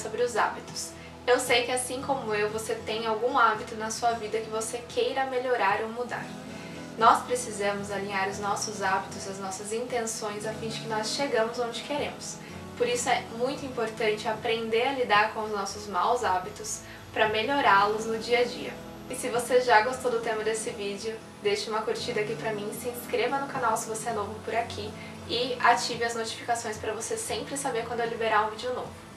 sobre os hábitos. Eu sei que assim como eu, você tem algum hábito na sua vida que você queira melhorar ou mudar. Nós precisamos alinhar os nossos hábitos, as nossas intenções, a fim de que nós chegamos onde queremos. Por isso é muito importante aprender a lidar com os nossos maus hábitos para melhorá-los no dia a dia. E se você já gostou do tema desse vídeo, deixe uma curtida aqui pra mim, se inscreva no canal se você é novo por aqui e ative as notificações para você sempre saber quando eu liberar um vídeo novo.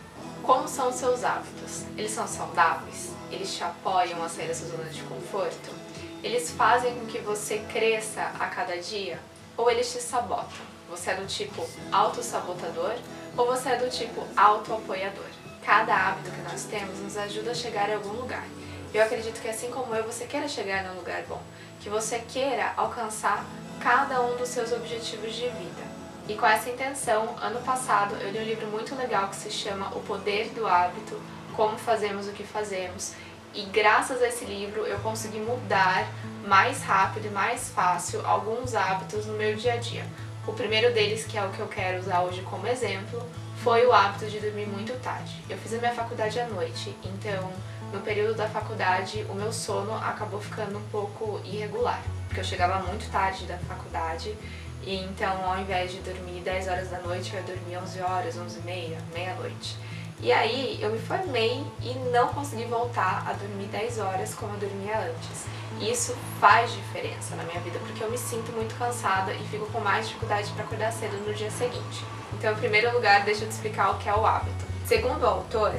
Como são os seus hábitos? Eles são saudáveis? Eles te apoiam a sair dessa zona de conforto? Eles fazem com que você cresça a cada dia? Ou eles te sabotam? Você é do tipo autossabotador ou você é do tipo autoapoiador? Cada hábito que nós temos nos ajuda a chegar a algum lugar. Eu acredito que assim como eu, você queira chegar num lugar bom, que você queira alcançar cada um dos seus objetivos de vida. E com essa intenção, ano passado eu li um livro muito legal que se chama O Poder do Hábito, Como Fazemos o que Fazemos. E graças a esse livro eu consegui mudar mais rápido e mais fácil alguns hábitos no meu dia a dia. O primeiro deles, que é o que eu quero usar hoje como exemplo, foi o hábito de dormir muito tarde. Eu fiz a minha faculdade à noite, então no período da faculdade o meu sono acabou ficando um pouco irregular, porque eu chegava muito tarde da faculdade e então, ao invés de dormir 10 horas da noite, eu ia dormir 11 horas, 11 e meia, meia-noite. E aí eu me formei e não consegui voltar a dormir 10 horas como eu dormia antes. E isso faz diferença na minha vida, porque eu me sinto muito cansada e fico com mais dificuldade para acordar cedo no dia seguinte. Então, em primeiro lugar, deixa eu te explicar o que é o hábito. Segundo o autor,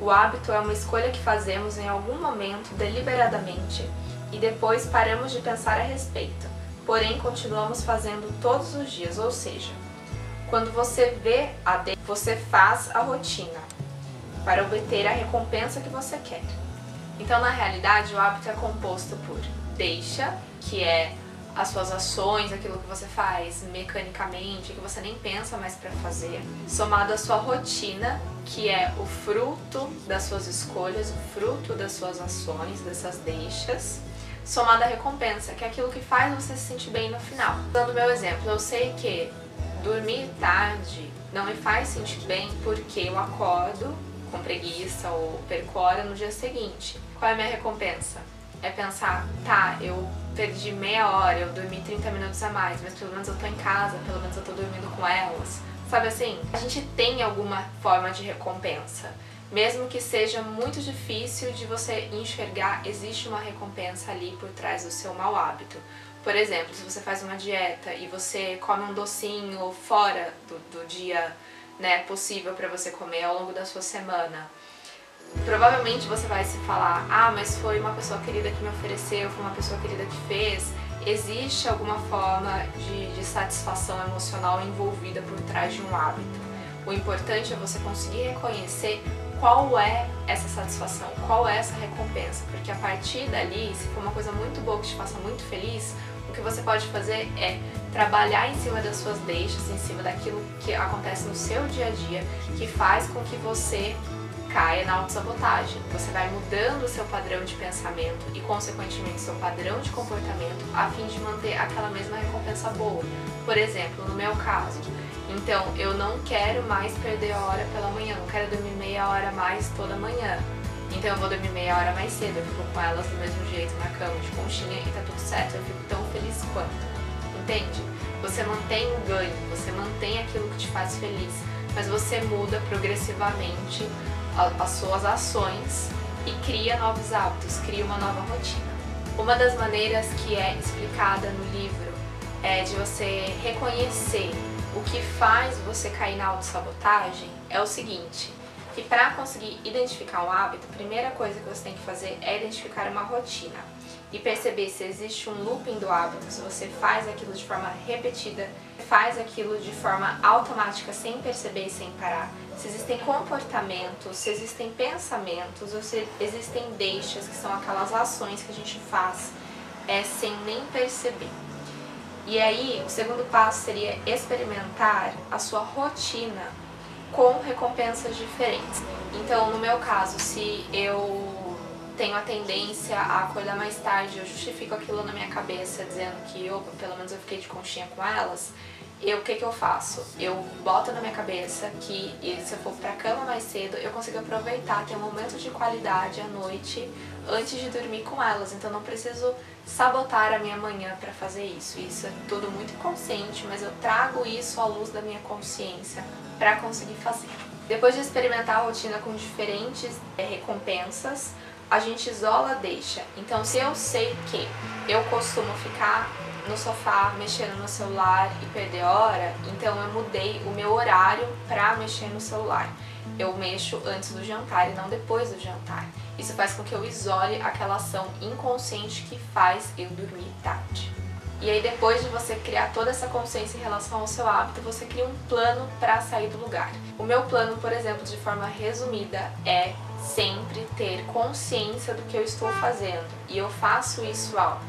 o hábito é uma escolha que fazemos em algum momento deliberadamente e depois paramos de pensar a respeito porém continuamos fazendo todos os dias, ou seja, quando você vê a de... você faz a rotina para obter a recompensa que você quer. Então, na realidade, o hábito é composto por deixa, que é as suas ações, aquilo que você faz mecanicamente, que você nem pensa mais para fazer, somado à sua rotina, que é o fruto das suas escolhas, o fruto das suas ações, dessas deixas, somada à recompensa, que é aquilo que faz você se sentir bem no final. Dando meu exemplo, eu sei que dormir tarde não me faz sentir bem porque eu acordo com preguiça ou perco hora no dia seguinte. Qual é a minha recompensa? É pensar, tá, eu perdi meia hora, eu dormi 30 minutos a mais, mas pelo menos eu tô em casa, pelo menos eu tô dormindo com elas. Sabe assim? A gente tem alguma forma de recompensa mesmo que seja muito difícil de você enxergar, existe uma recompensa ali por trás do seu mau hábito. Por exemplo, se você faz uma dieta e você come um docinho fora do, do dia né, possível para você comer ao longo da sua semana, provavelmente você vai se falar: ah, mas foi uma pessoa querida que me ofereceu, foi uma pessoa querida que fez. Existe alguma forma de, de satisfação emocional envolvida por trás de um hábito. O importante é você conseguir reconhecer qual é essa satisfação, qual é essa recompensa, porque a partir dali, se for uma coisa muito boa que te faça muito feliz, o que você pode fazer é trabalhar em cima das suas deixas, em cima daquilo que acontece no seu dia a dia, que faz com que você caia na autossabotagem. Você vai mudando o seu padrão de pensamento e, consequentemente, seu padrão de comportamento a fim de manter aquela mesma recompensa boa. Por exemplo, no meu caso, então eu não quero mais perder a hora pela manhã, não quero dormir meia hora mais toda manhã. Então eu vou dormir meia hora mais cedo, eu fico com elas do mesmo jeito na cama, de conchinha e tá tudo certo, eu fico tão feliz quanto. Entende? Você mantém o ganho, você mantém aquilo que te faz feliz, mas você muda progressivamente as suas ações e cria novos hábitos, cria uma nova rotina. Uma das maneiras que é explicada no livro é de você reconhecer o que faz você cair na autossabotagem é o seguinte, que para conseguir identificar um hábito, a primeira coisa que você tem que fazer é identificar uma rotina e perceber se existe um looping do hábito, se você faz aquilo de forma repetida, faz aquilo de forma automática sem perceber e sem parar, se existem comportamentos, se existem pensamentos ou se existem deixas, que são aquelas ações que a gente faz é, sem nem perceber. E aí, o segundo passo seria experimentar a sua rotina com recompensas diferentes. Então, no meu caso, se eu tenho a tendência a acordar mais tarde, eu justifico aquilo na minha cabeça dizendo que, opa, pelo menos eu fiquei de conchinha com elas, eu, o que, que eu faço? Eu boto na minha cabeça que se eu for pra cama mais cedo, eu consigo aproveitar, ter um momento de qualidade à noite antes de dormir com elas. Então não preciso sabotar a minha manhã para fazer isso. Isso é tudo muito inconsciente, mas eu trago isso à luz da minha consciência para conseguir fazer. Depois de experimentar a rotina com diferentes é, recompensas, a gente isola deixa. Então, se eu sei que eu costumo ficar no sofá mexendo no celular e perder hora, então eu mudei o meu horário para mexer no celular. Eu mexo antes do jantar e não depois do jantar. Isso faz com que eu isole aquela ação inconsciente que faz eu dormir tarde. E aí depois de você criar toda essa consciência em relação ao seu hábito, você cria um plano para sair do lugar. O meu plano, por exemplo, de forma resumida, é sempre ter consciência do que eu estou fazendo. E eu faço isso ao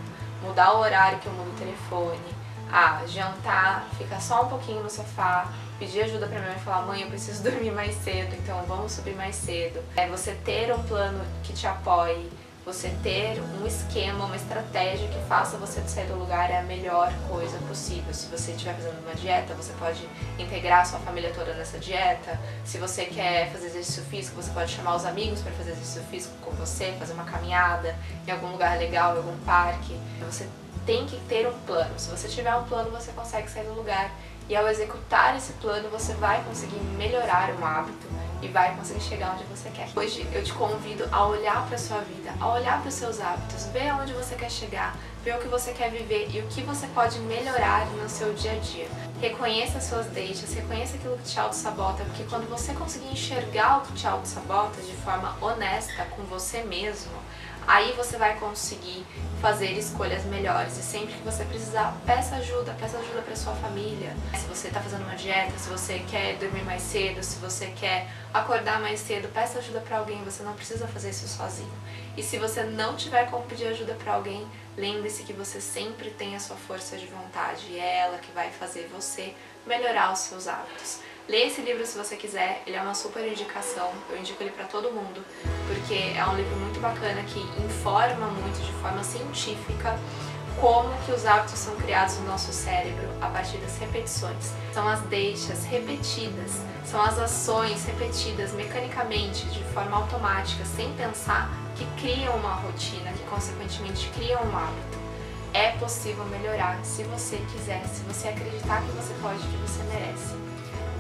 mudar o horário que eu mudo o telefone, a jantar, ficar só um pouquinho no sofá, pedir ajuda pra minha mãe e falar, mãe, eu preciso dormir mais cedo, então vamos subir mais cedo. É você ter um plano que te apoie, você ter um esquema, uma estratégia que faça você sair do lugar é a melhor coisa possível. Se você estiver fazendo uma dieta, você pode integrar sua família toda nessa dieta. Se você quer fazer exercício físico, você pode chamar os amigos para fazer exercício físico com você, fazer uma caminhada em algum lugar legal, em algum parque. Você tem que ter um plano. Se você tiver um plano, você consegue sair do lugar. E ao executar esse plano, você vai conseguir melhorar um hábito e vai conseguir chegar onde você quer. Hoje eu te convido a olhar para sua vida, a olhar para os seus hábitos, ver aonde você quer chegar, ver o que você quer viver e o que você pode melhorar no seu dia a dia. Reconheça as suas deixas, reconheça aquilo que te auto-sabota, porque quando você conseguir enxergar o que te auto-sabota de forma honesta com você mesmo, aí você vai conseguir fazer escolhas melhores. E sempre que você precisar, peça ajuda, peça ajuda para sua família. Se você está fazendo uma dieta, se você quer dormir mais cedo, se você quer acordar mais cedo, peça ajuda para alguém, você não precisa fazer isso sozinho. E se você não tiver como pedir ajuda para alguém, lembre-se que você sempre tem a sua força de vontade e é ela que vai fazer você melhorar os seus hábitos. Lê esse livro se você quiser, ele é uma super indicação, eu indico ele para todo mundo, porque é um livro muito bacana que informa muito de forma científica como que os hábitos são criados no nosso cérebro a partir das repetições. São as deixas repetidas, são as ações repetidas mecanicamente, de forma automática, sem pensar, que criam uma rotina, que consequentemente criam um hábito. É possível melhorar se você quiser, se você acreditar que você pode, que você merece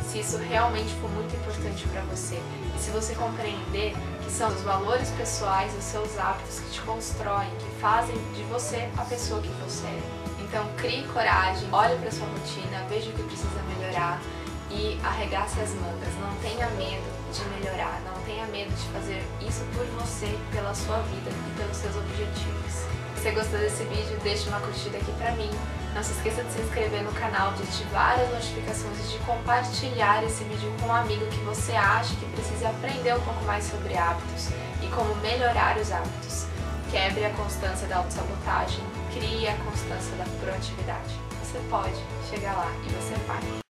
se isso realmente for muito importante para você e se você compreender que são os valores pessoais, os seus hábitos que te constroem, que fazem de você a pessoa que você é. Então crie coragem, olhe para sua rotina, veja o que precisa melhorar e arregace as mangas. Não tenha medo de melhorar, não tenha medo de fazer isso por você, pela sua vida e pelos seus objetivos. Se você gostou desse vídeo, deixe uma curtida aqui pra mim não se esqueça de se inscrever no canal, de ativar as notificações e de compartilhar esse vídeo com um amigo que você acha que precisa aprender um pouco mais sobre hábitos e como melhorar os hábitos. Quebre a constância da autossabotagem, crie a constância da proatividade. Você pode chegar lá e você vai.